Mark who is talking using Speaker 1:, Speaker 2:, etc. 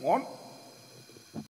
Speaker 1: One.